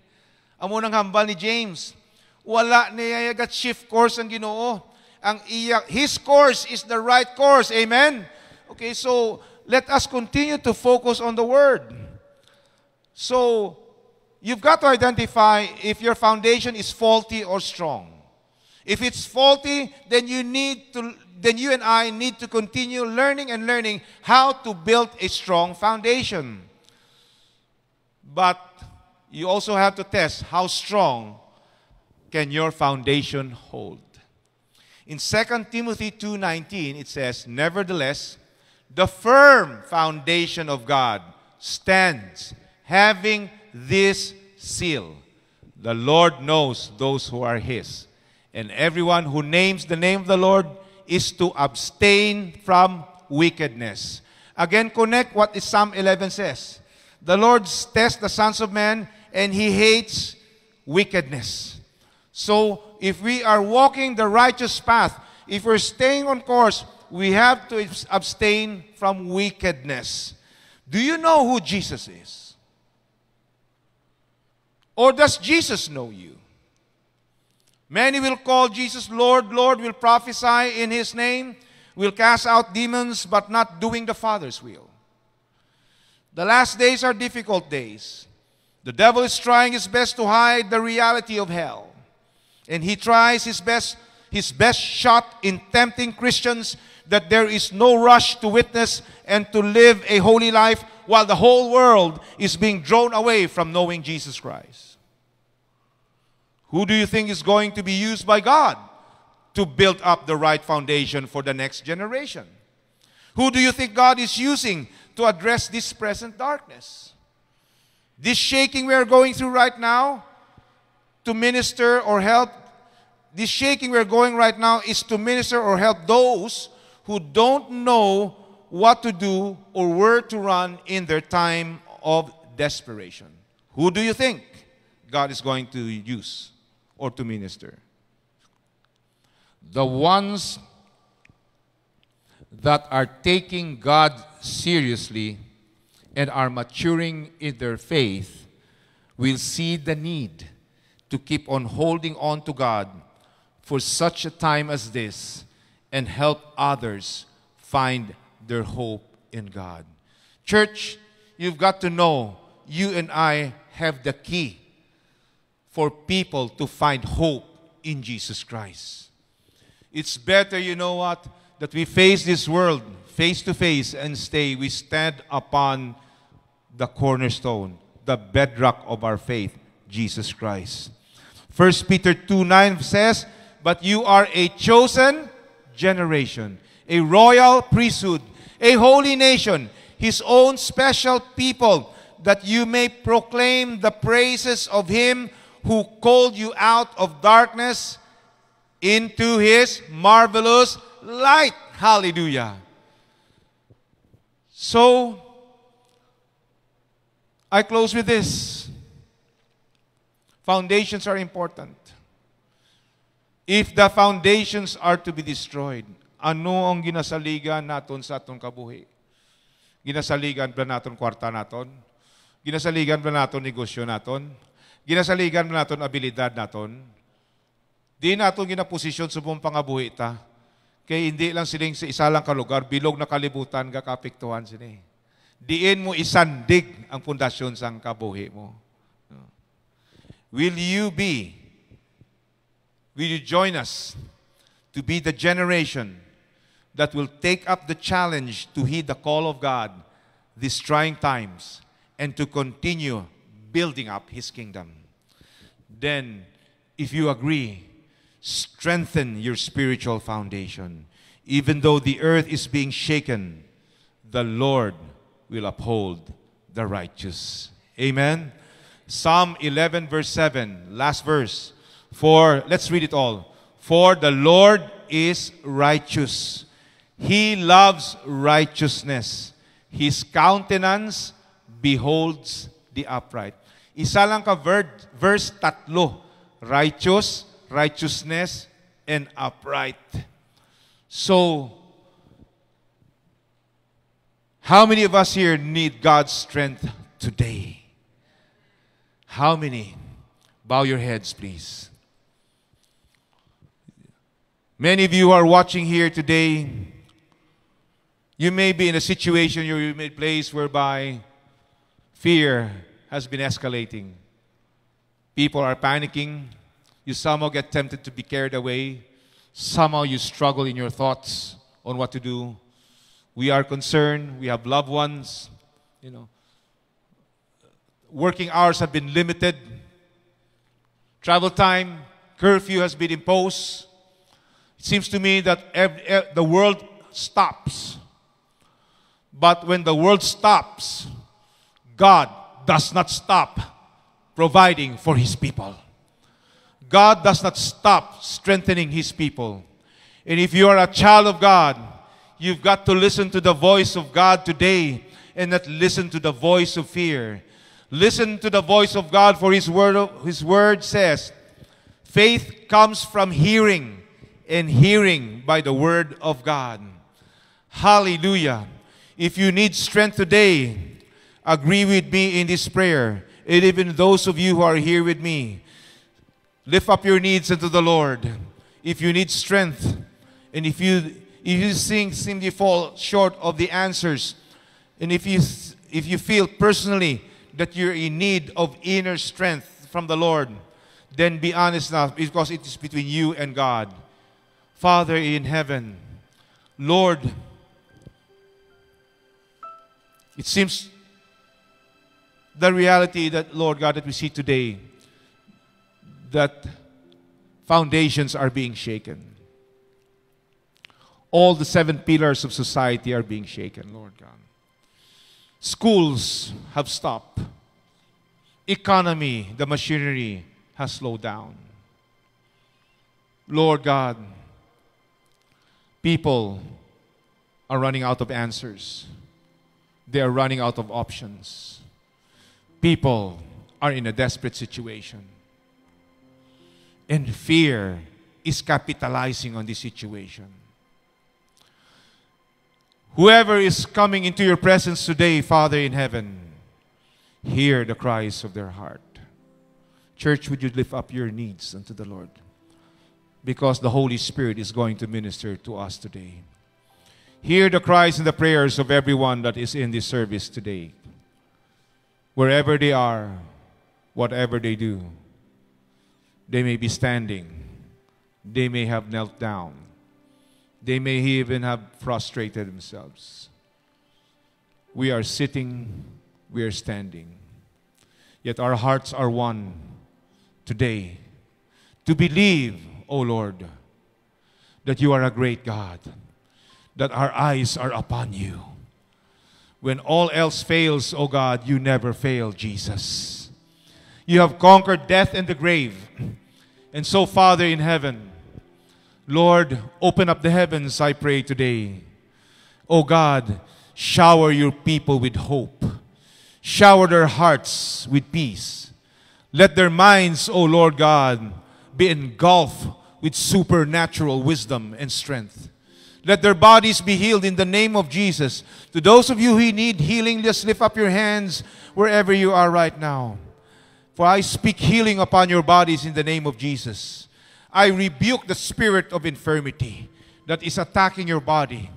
Amo nang hambal ni James. Wala niya yagat shift course ang Ginoo. Ang iya, his course is the right course. Amen? Okay, so let us continue to focus on the word. So, you've got to identify if your foundation is faulty or strong. If it's faulty, then you need to then you and I need to continue learning and learning how to build a strong foundation. But you also have to test how strong can your foundation hold. In 2 Timothy 2:19 it says, "Nevertheless, the firm foundation of God stands, having this seal: The Lord knows those who are his, and everyone who names the name of the Lord is to abstain from wickedness." Again, connect what is Psalm 11 says. The Lord tests the sons of men, and he hates wickedness. So, if we are walking the righteous path, if we're staying on course, we have to abstain from wickedness. Do you know who Jesus is? Or does Jesus know you? Many will call Jesus Lord, Lord, will prophesy in his name, will cast out demons, but not doing the Father's will. The last days are difficult days. The devil is trying his best to hide the reality of hell. And he tries his best his best shot in tempting Christians that there is no rush to witness and to live a holy life while the whole world is being drawn away from knowing Jesus Christ. Who do you think is going to be used by God to build up the right foundation for the next generation? Who do you think God is using to address this present darkness? This shaking we are going through right now to minister or help, this shaking we're going right now is to minister or help those who don't know what to do or where to run in their time of desperation. Who do you think God is going to use or to minister? The ones that are taking God seriously and are maturing in their faith will see the need to keep on holding on to God for such a time as this and help others find their hope in God. Church, you've got to know you and I have the key for people to find hope in Jesus Christ. It's better, you know what, that we face this world face to face and stay. We stand upon the cornerstone, the bedrock of our faith, Jesus Christ. 1 Peter 2 9 says, But you are a chosen generation, a royal priesthood, a holy nation, his own special people, that you may proclaim the praises of him who called you out of darkness into his marvelous light. Hallelujah. So, I close with this. Foundations are important. If the foundations are to be destroyed, ano ang ginasaligan naton sa atong kabuhi? Ginasaligan ba naton kwarta naton? Ginasaligan ba naton negosyo naton? Ginasaligan naton abilidad naton? Di naton ginaposisyon sa buong pangabuhi ta. Kay hindi lang siling sa isa lang ka lugar, bilog na kalibutan ga kapiktuhan sini. Diin mo isandig ang pundasyon sang kabuhi mo. Will you be, will you join us to be the generation that will take up the challenge to heed the call of God these trying times and to continue building up His kingdom? Then, if you agree, strengthen your spiritual foundation. Even though the earth is being shaken, the Lord will uphold the righteous. Amen. Psalm 11, verse 7, last verse. For, let's read it all. For the Lord is righteous. He loves righteousness. His countenance beholds the upright. Isa lang ka ver- verse tatlo. Righteous, righteousness, and upright. So, how many of us here need God's strength today? How many? Bow your heads, please. Many of you are watching here today. You may be in a situation, you're in a place whereby fear has been escalating. People are panicking. You somehow get tempted to be carried away. Somehow you struggle in your thoughts on what to do. We are concerned. We have loved ones. You know, working hours have been limited. Travel time, curfew has been imposed. It seems to me that ev- ev- the world stops. But when the world stops, God does not stop providing for his people. God does not stop strengthening his people. And if you are a child of God, you've got to listen to the voice of God today and not listen to the voice of fear. Listen to the voice of God for his word his word says, faith comes from hearing and hearing by the word of God. Hallelujah. If you need strength today, agree with me in this prayer. And even those of you who are here with me, lift up your needs unto the Lord. If you need strength, and if you if you seem, seem to fall short of the answers, and if you if you feel personally that you're in need of inner strength from the Lord, then be honest now because it is between you and God. Father in heaven, Lord, it seems the reality that, Lord God, that we see today, that foundations are being shaken. All the seven pillars of society are being shaken, Lord God. Schools have stopped. Economy, the machinery has slowed down. Lord God, people are running out of answers. They are running out of options. People are in a desperate situation. And fear is capitalizing on this situation. Whoever is coming into your presence today, Father in heaven, hear the cries of their heart. Church, would you lift up your needs unto the Lord? Because the Holy Spirit is going to minister to us today. Hear the cries and the prayers of everyone that is in this service today. Wherever they are, whatever they do. They may be standing, they may have knelt down, they may even have prostrated themselves. We are sitting, we are standing. Yet our hearts are one today to believe, O Lord, that you are a great God, that our eyes are upon you. When all else fails, O God, you never fail, Jesus. You have conquered death and the grave. And so, Father in heaven, Lord, open up the heavens, I pray today. O God, shower your people with hope. Shower their hearts with peace. Let their minds, O Lord God, be engulfed with supernatural wisdom and strength. Let their bodies be healed in the name of Jesus. To those of you who need healing, just lift up your hands wherever you are right now. For I speak healing upon your bodies in the name of Jesus. I rebuke the spirit of infirmity that is attacking your body.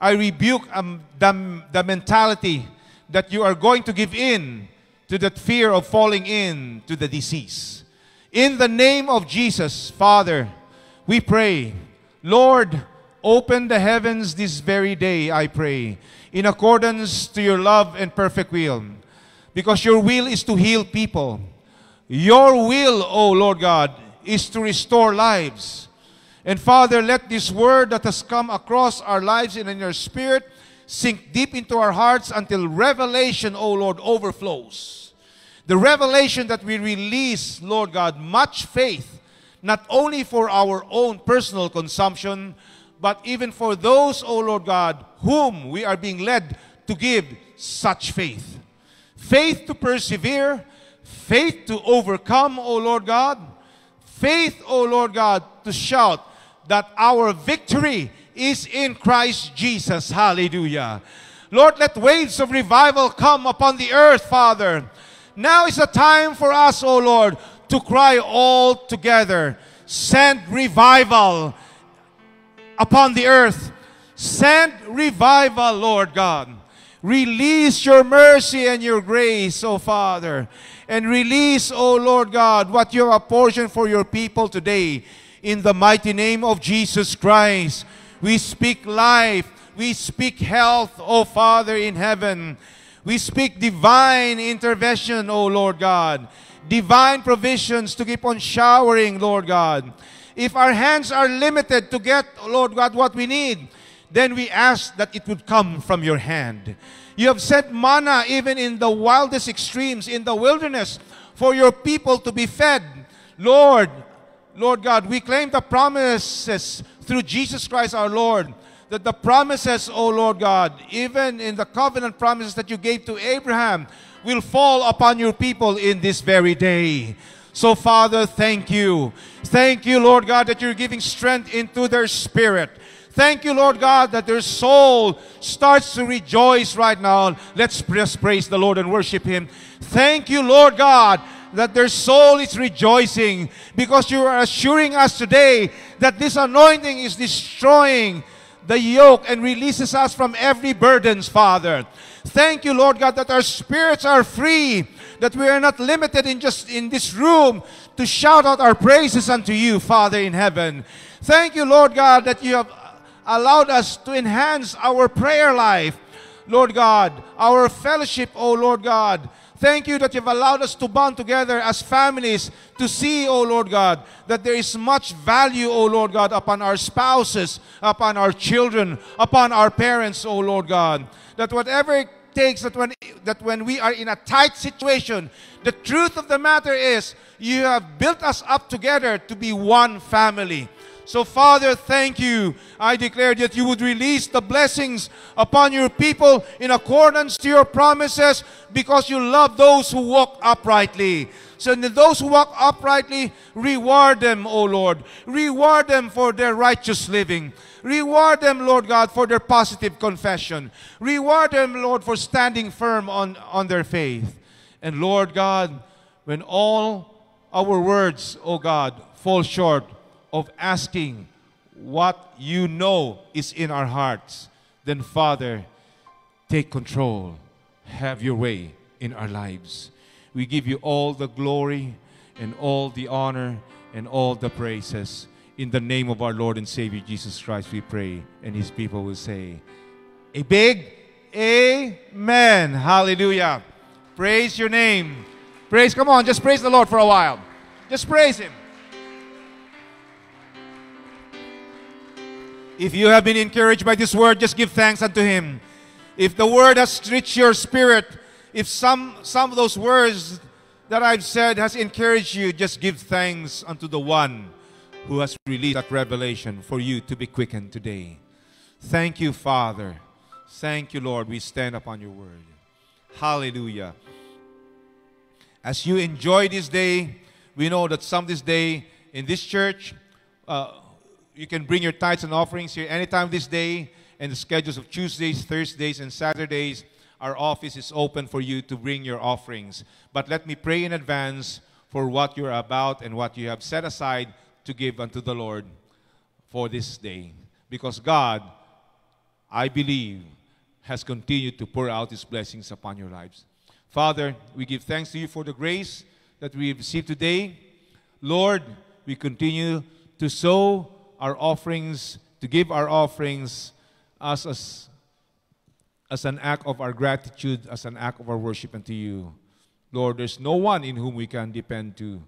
I rebuke um, the, the mentality that you are going to give in to that fear of falling in to the disease. In the name of Jesus, Father, we pray, Lord, open the heavens this very day, I pray, in accordance to your love and perfect will. Because your will is to heal people. Your will, O Lord God, is to restore lives. And Father, let this word that has come across our lives and in your spirit sink deep into our hearts until revelation, O Lord, overflows. The revelation that we release, Lord God, much faith, not only for our own personal consumption, but even for those, O Lord God, whom we are being led to give such faith. Faith to persevere, faith to overcome, O Lord God, faith, O Lord God, to shout that our victory is in Christ Jesus. Hallelujah. Lord, let waves of revival come upon the earth, Father. Now is the time for us, O Lord, to cry all together. Send revival upon the earth. Send revival, Lord God. Release your mercy and your grace, O Father. And release, O Lord God, what you have apportioned for your people today. In the mighty name of Jesus Christ, we speak life. We speak health, O Father in heaven. We speak divine intervention, O Lord God. Divine provisions to keep on showering, Lord God. If our hands are limited to get, oh Lord God, what we need, then we ask that it would come from your hand. You have sent manna even in the wildest extremes, in the wilderness, for your people to be fed. Lord, Lord God, we claim the promises through Jesus Christ our Lord. That the promises, O Lord God, even in the covenant promises that you gave to Abraham, will fall upon your people in this very day. So, Father, thank you. Thank you, Lord God, that you're giving strength into their spirit. Thank you, Lord God, that their soul starts to rejoice right now. Let's just praise the Lord and worship Him. Thank you, Lord God, that their soul is rejoicing because you are assuring us today that this anointing is destroying the yoke and releases us from every burdens, Father. Thank you, Lord God, that our spirits are free, that we are not limited in just in this room to shout out our praises unto you, Father in heaven. Thank you, Lord God, that you have allowed us to enhance our prayer life. Lord God, our fellowship, oh Lord God. Thank you that you've allowed us to bond together as families to see, oh Lord God, that there is much value, oh Lord God, upon our spouses, upon our children, upon our parents, oh Lord God. That whatever takes, that when, that when we are in a tight situation, the truth of the matter is you have built us up together to be one family. So, Father, thank you. I declare that you would release the blessings upon your people in accordance to your promises because you love those who walk uprightly. So, those who walk uprightly, reward them, O Lord. Reward them for their righteous living. Reward them, Lord God, for their positive confession. Reward them, Lord, for standing firm on, on their faith. And Lord God, when all our words, O God, fall short, of asking what you know is in our hearts, then Father, take control. Have your way in our lives. We give you all the glory and all the honor and all the praises. In the name of our Lord and Savior Jesus Christ, we pray. And his people will say, A big Amen. Hallelujah. Praise your name. Praise, come on, just praise the Lord for a while. Just praise him. If you have been encouraged by this word, just give thanks unto him. If the word has reached your spirit, if some some of those words that I've said has encouraged you, just give thanks unto the one who has released that revelation for you to be quickened today. Thank you, Father. Thank you, Lord. We stand upon your word. Hallelujah. As you enjoy this day, we know that some this day in this church, uh, you can bring your tithes and offerings here anytime this day. And the schedules of Tuesdays, Thursdays, and Saturdays, our office is open for you to bring your offerings. But let me pray in advance for what you're about and what you have set aside to give unto the Lord for this day. Because God, I believe, has continued to pour out His blessings upon your lives. Father, we give thanks to you for the grace that we received today. Lord, we continue to sow our offerings, to give our offerings as, as, as an act of our gratitude, as an act of our worship unto you. Lord, there's no one in whom we can depend to.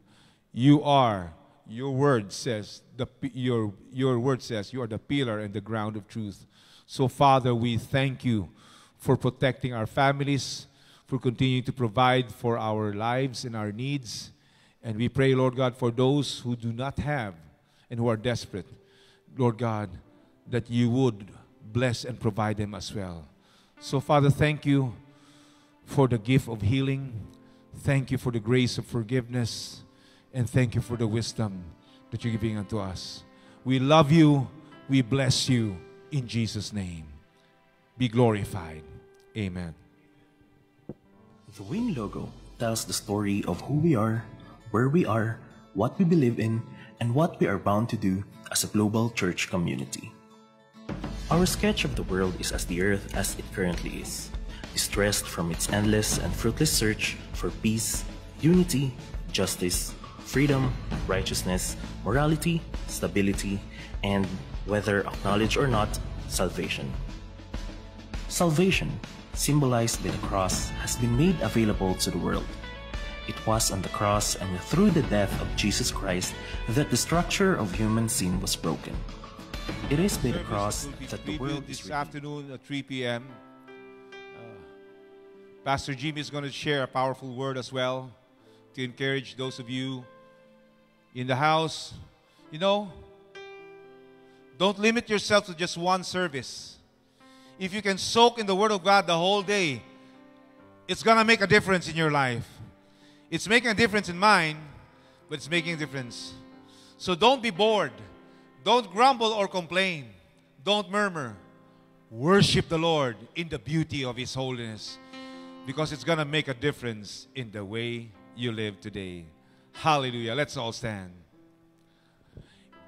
You are, your word says, the, your, your word says, you are the pillar and the ground of truth. So, Father, we thank you for protecting our families, for continuing to provide for our lives and our needs. And we pray, Lord God, for those who do not have and who are desperate, Lord God, that you would bless and provide them as well. So, Father, thank you for the gift of healing. Thank you for the grace of forgiveness. And thank you for the wisdom that you're giving unto us. We love you. We bless you in Jesus' name. Be glorified. Amen. The Wing logo tells the story of who we are, where we are, what we believe in, and what we are bound to do as a global church community. Our sketch of the world is as the earth as it currently is, distressed from its endless and fruitless search for peace, unity, justice, freedom, righteousness, morality, stability, and, whether acknowledged or not, salvation. Salvation, symbolized by the cross, has been made available to the world. It was on the cross and through the death of Jesus Christ that the structure of human sin was broken. It is by the cross that the world this is redeemed. afternoon at 3 p.m. Uh, Pastor Jimmy is going to share a powerful word as well to encourage those of you in the house. You know, don't limit yourself to just one service. If you can soak in the Word of God the whole day, it's going to make a difference in your life. It's making a difference in mine, but it's making a difference. So don't be bored. Don't grumble or complain. Don't murmur. Worship the Lord in the beauty of His holiness because it's going to make a difference in the way you live today. Hallelujah. Let's all stand.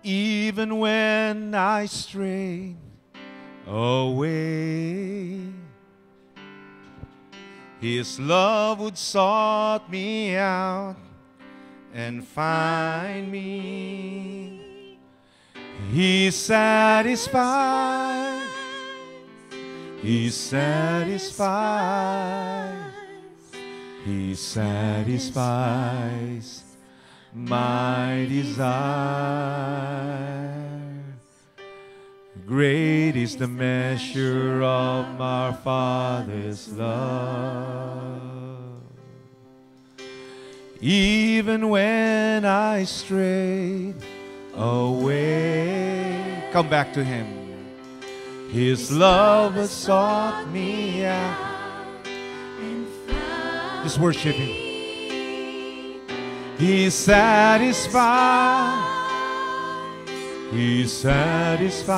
Even when I stray away, His love would sought me out and find me. He satisfies. He satisfies. He satisfies my desire. Great is the measure of our Father's love. Even when I strayed away, come back to Him. His love has sought me out. Just worship Him. He satisfies. He satisfies.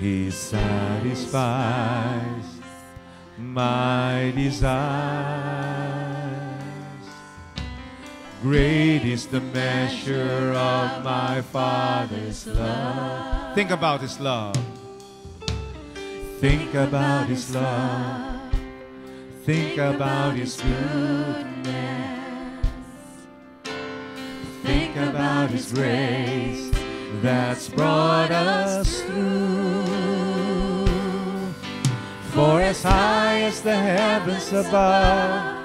He satisfies my desires. Great is the measure of my Father's love. Think about His love. Think about His love. Think about His goodness. Think about His grace that's brought us through. For as high as the heavens above,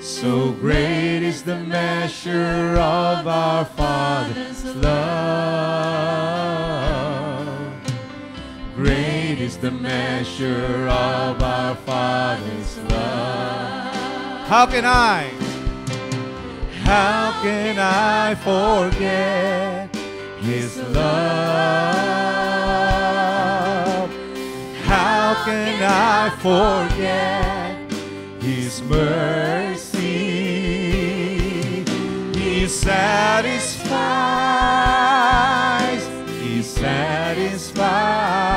so great is the measure of our Father's love. Is the measure of our Father's love. How can I? How can I forget His love? How can I forget His mercy? He satisfies, He satisfies,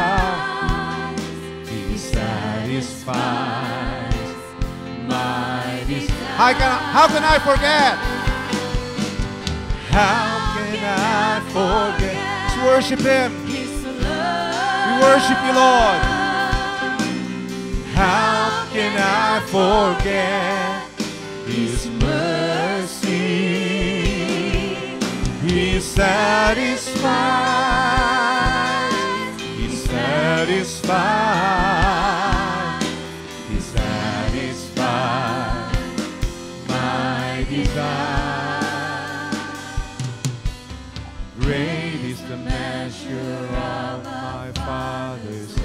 How can, I, how can I forget? How can I forget? Let's worship Him. We worship you, Lord. How can I forget His mercy? He satisfies. He satisfies.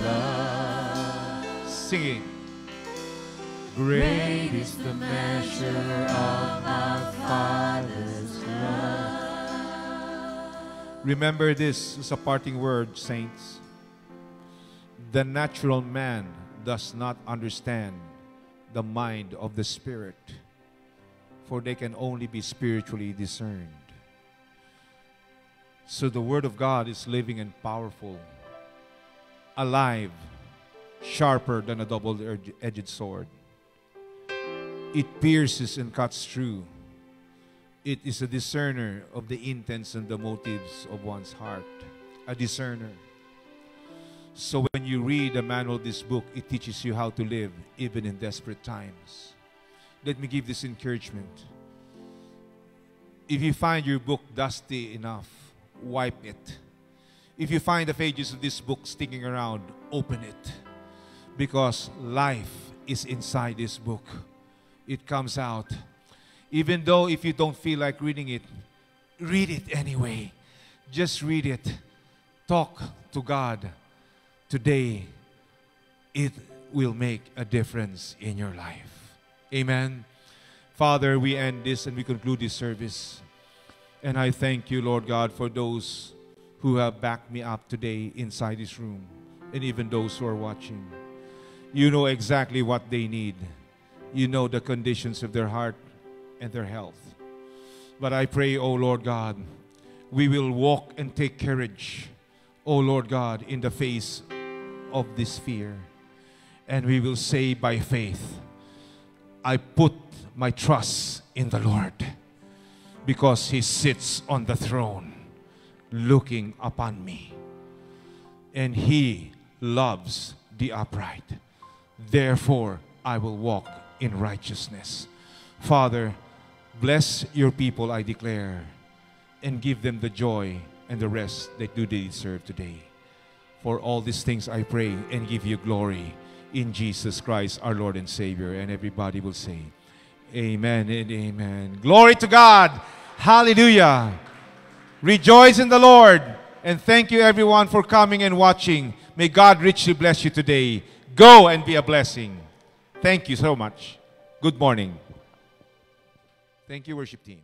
Love. Singing. Great is the measure of my Father's love. Remember this as a parting word, saints. The natural man does not understand the mind of the Spirit, for they can only be spiritually discerned. So the Word of God is living and powerful, alive, sharper than a double edged sword. It pierces and cuts through. It is a discerner of the intents and the motives of one's heart. A discerner. So when you read the manual of this book, it teaches you how to live even in desperate times. Let me give this encouragement. If you find your book dusty enough, wipe it. If you find the pages of this book sticking around, open it. Because life is inside this book. It comes out. Even though if you don't feel like reading it, read it anyway. Just read it. Talk to God. Today, it will make a difference in your life. Amen. Father, we end this and we conclude this service. And I thank you, Lord God, for those who have backed me up today inside this room, and even those who are watching. You know exactly what they need. You know the conditions of their heart and their health. But I pray, O Lord God, we will walk and take courage, O Lord God, in the face of this fear. And we will say by faith, I put my trust in the Lord because he sits on the throne looking upon me. And he loves the upright. Therefore, I will walk in righteousness. Father, bless your people, I declare, and give them the joy and the rest that do they deserve today. For all these things I pray and give you glory in Jesus Christ, our Lord and Savior. And everybody will say, Amen and amen. Glory to God. Hallelujah. Rejoice in the Lord. And thank you, everyone, for coming and watching. May God richly bless you today. Go and be a blessing. Thank you so much. Good morning. Thank you, worship team.